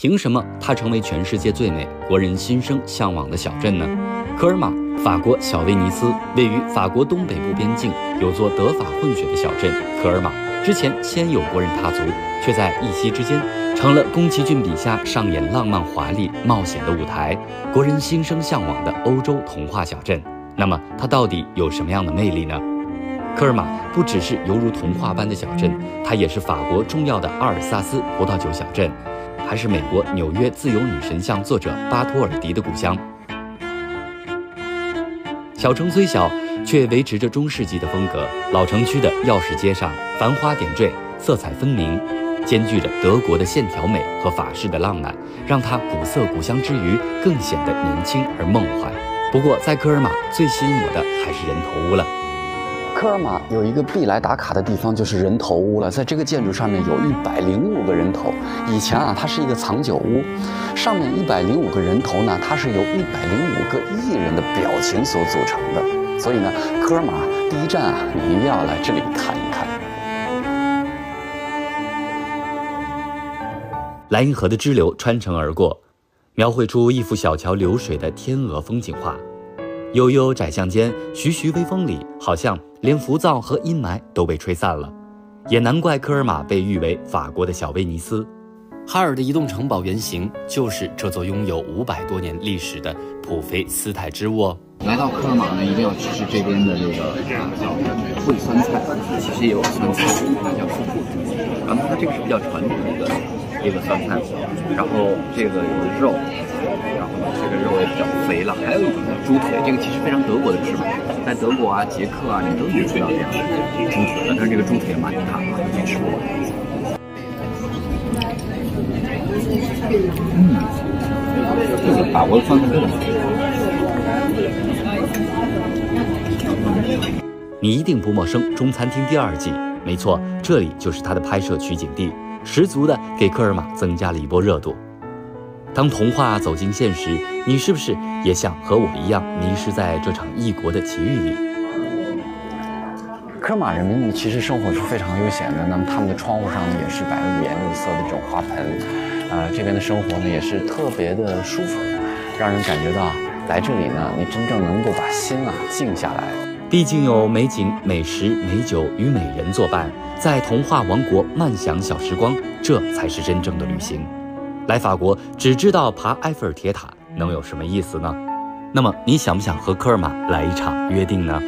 凭什么它成为全世界最美、国人心生向往的小镇呢？科尔玛，法国小威尼斯，位于法国东北部边境，有座德法混血的小镇科尔玛。之前鲜有国人踏足，却在一夕之间成了宫崎骏笔下上演浪漫华丽冒险的舞台，国人心生向往的欧洲童话小镇。那么它到底有什么样的魅力呢？科尔玛不只是犹如童话般的小镇，它也是法国重要的阿尔萨斯葡萄酒小镇，还是美国纽约自由女神像作者巴托尔迪的故乡。小城虽小，却维持着中世纪的风格。老城区的钥匙街上，繁花点缀，色彩分明，兼具着德国的线条美和法式的浪漫，让它古色古香之余，更显得年轻而梦幻。不过，在科尔玛最吸引我的还是人头屋了。科尔玛有一个必来打卡的地方，就是人头屋了。在这个建筑上面有一百零五个人头。以前啊，它是一个藏酒屋，上面一百零五个人头呢，它是由一百零五个艺人的表情所组成的。所以呢，科尔玛第一站啊，你一定要来这里看一看。莱茵河的支流穿城而过，描绘出一幅小桥流水的天鹅风景画。悠悠窄巷间，徐徐微风里，好像连浮躁和阴霾都被吹散了。也难怪科尔玛被誉为法国的小威尼斯。哈尔的移动城堡原型就是这座拥有五百多年历史的普菲斯泰之屋。来到科尔玛呢，一定要吃吃这边的这个叫烩酸菜，其实也有酸菜，它叫富富。然后它这个是比较传统的一个一个酸菜，然后这个有肉。然后呢，这个肉也比较肥了。还有一种叫猪腿，这个其实非常德国的吃法，在德国啊、捷克啊，你都能吃到这样的猪腿。但是这个猪腿蛮大，没吃过。嗯，这个法国的酸菜真的。你一定不陌生，《中餐厅》第二季，没错，这里就是它的拍摄取景地，十足的给科尔玛增加了一波热度。当童话走进现实，你是不是也像和我一样迷失在这场异国的奇遇里？科尔玛人民，其实生活是非常悠闲的。那么他们的窗户上呢，也是摆了五颜六色的这种花盆，呃，这边的生活呢，也是特别的舒服，让人感觉到来这里呢，你真正能够把心啊静下来。毕竟有美景、美食、美酒与美人作伴，在童话王国漫享小时光，这才是真正的旅行。来法国只知道爬埃菲尔铁塔，能有什么意思呢？那么你想不想和科尔玛来一场约定呢？